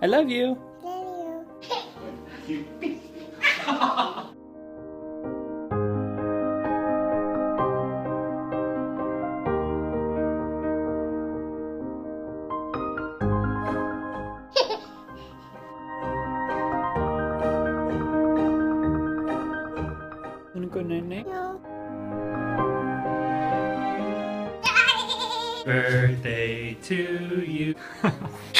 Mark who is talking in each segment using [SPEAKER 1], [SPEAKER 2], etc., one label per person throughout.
[SPEAKER 1] I love you.
[SPEAKER 2] Love you.
[SPEAKER 1] Go night night?
[SPEAKER 2] No.
[SPEAKER 1] Birthday to you.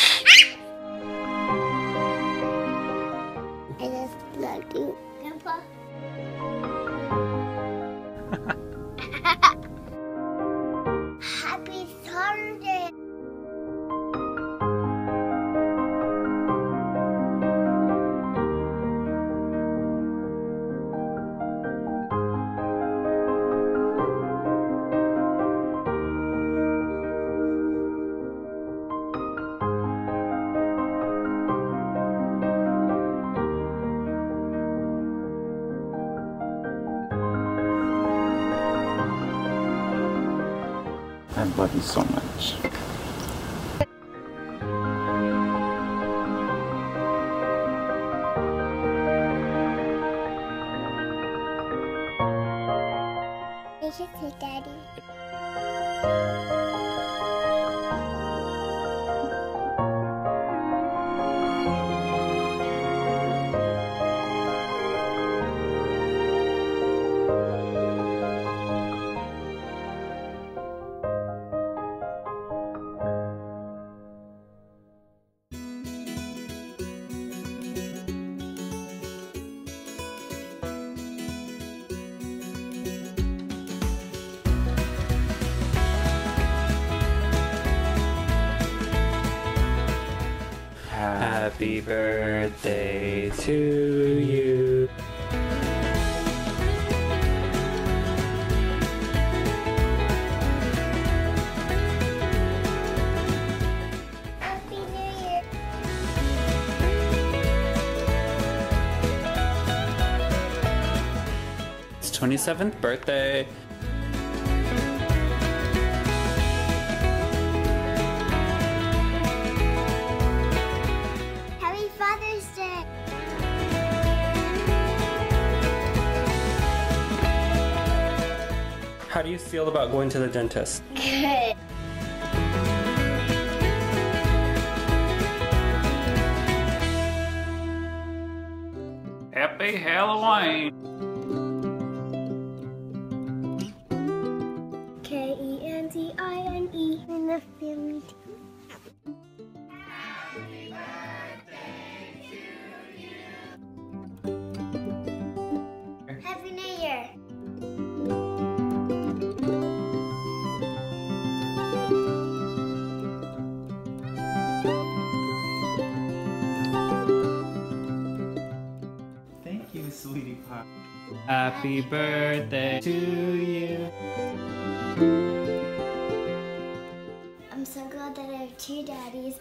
[SPEAKER 2] love you
[SPEAKER 3] so much.
[SPEAKER 2] Thank you, Daddy.
[SPEAKER 1] Happy birthday to you.
[SPEAKER 2] Happy New Year.
[SPEAKER 1] It's 27th birthday. How do you feel about going to the dentist?
[SPEAKER 2] Good.
[SPEAKER 1] Happy Halloween.
[SPEAKER 2] Happy
[SPEAKER 1] birthday to you.
[SPEAKER 2] I'm so glad that I have two daddies.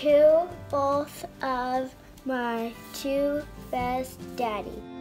[SPEAKER 2] To both of my two best daddies.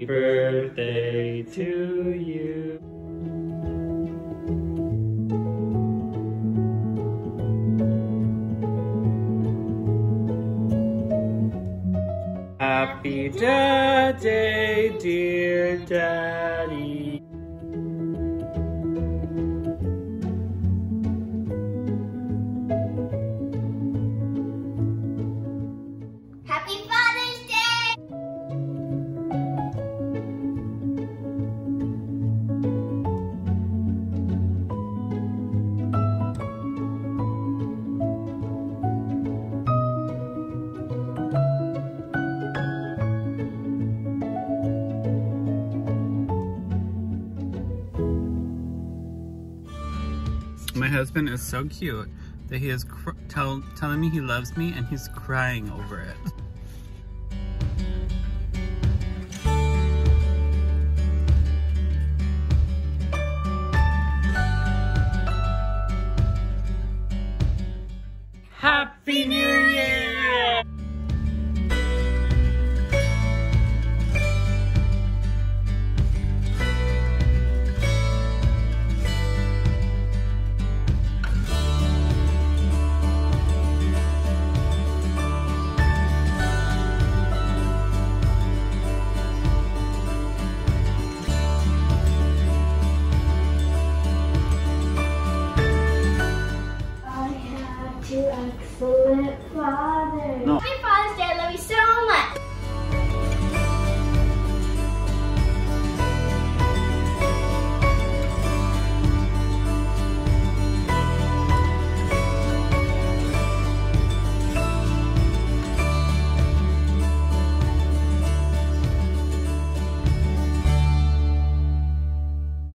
[SPEAKER 1] Happy birthday to you. Happy birthday, dear daddy. My husband is so cute that he is tell, telling me he loves me and he's crying over it.